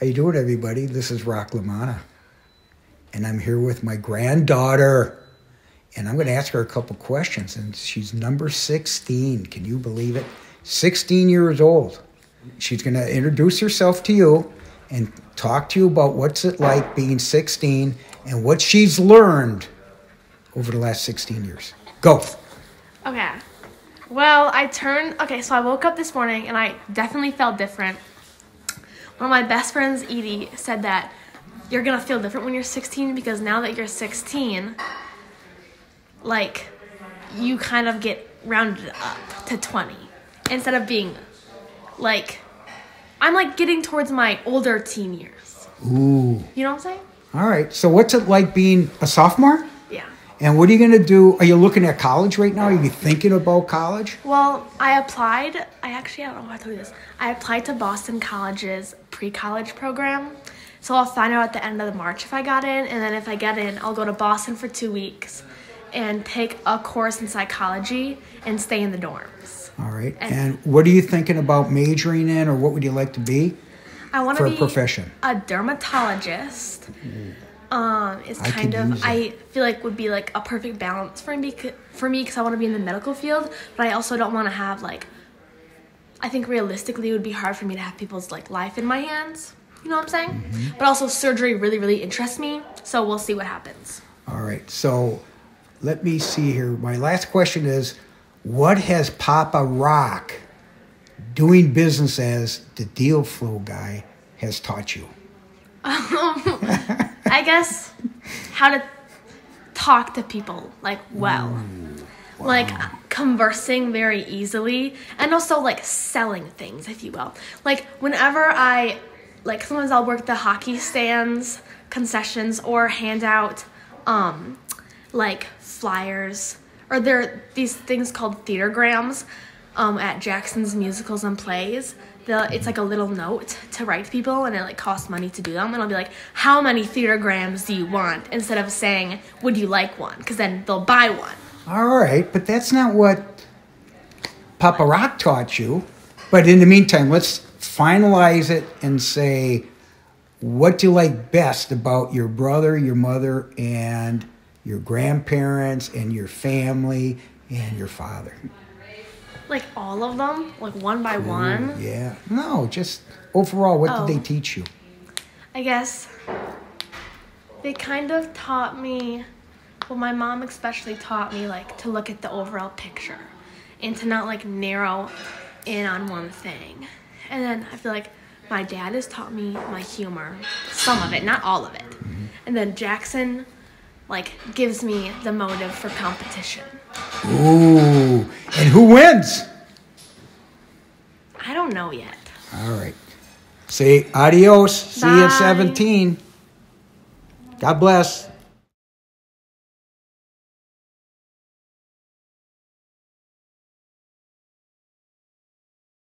How you doing, everybody? This is Rock LaManna, and I'm here with my granddaughter, and I'm going to ask her a couple questions. And she's number 16. Can you believe it? 16 years old. She's going to introduce herself to you and talk to you about what's it like being 16 and what she's learned over the last 16 years. Go. Okay. Well, I turned. Okay, so I woke up this morning and I definitely felt different. One of my best friends, Edie, said that you're gonna feel different when you're 16 because now that you're 16, like, you kind of get rounded up to 20 instead of being like, I'm like getting towards my older teen years. Ooh. You know what I'm saying? All right. So, what's it like being a sophomore? Yeah. And what are you going to do? Are you looking at college right now? Are you thinking about college? Well, I applied. I actually, I don't know if I told you this. I applied to Boston College's pre college program. So I'll find out at the end of the March if I got in. And then if I get in, I'll go to Boston for two weeks and take a course in psychology and stay in the dorms. All right. And- And what are you thinking about majoring in, or what would you like to be? I want For to a profession. a dermatologist. Um, it's I kind of I feel like would be like a perfect balance for me for me because I want to be in the medical field, but I also don't want to have like. I think realistically it would be hard for me to have people's like life in my hands. You know what I'm saying? Mm-hmm. But also surgery really really interests me, so we'll see what happens. All right. So, let me see here. My last question is what has Papa Rock, doing business as the deal flow guy, has taught you? I guess how to talk to people like well. Like conversing very easily and also like selling things, if you will. Like whenever I like sometimes I'll work the hockey stands, concessions, or hand out um like flyers or there are these things called theatergrams um, at Jackson's musicals and plays. The, it's like a little note to write to people and it like costs money to do them and I'll be like how many theatergrams do you want instead of saying would you like one because then they'll buy one All right. But that's not what Papa Rock taught you. But in the meantime, let's finalize it and say what do you like best about your brother, your mother, and your grandparents, and your family, and your father? like all of them like one by one Yeah. No, just overall, what Oh. did they oh. teach you? I guess they kind of taught me, well, my mom especially taught me like to look at the overall picture and to not like narrow in on one thing. And then I feel like my dad has taught me my humor, some of it, not all of it. Mm-hmm. And then Jackson like gives me the motive for competition. Ooh. And who wins? I don't know yet. All right. Say adios. See you at 17. God bless.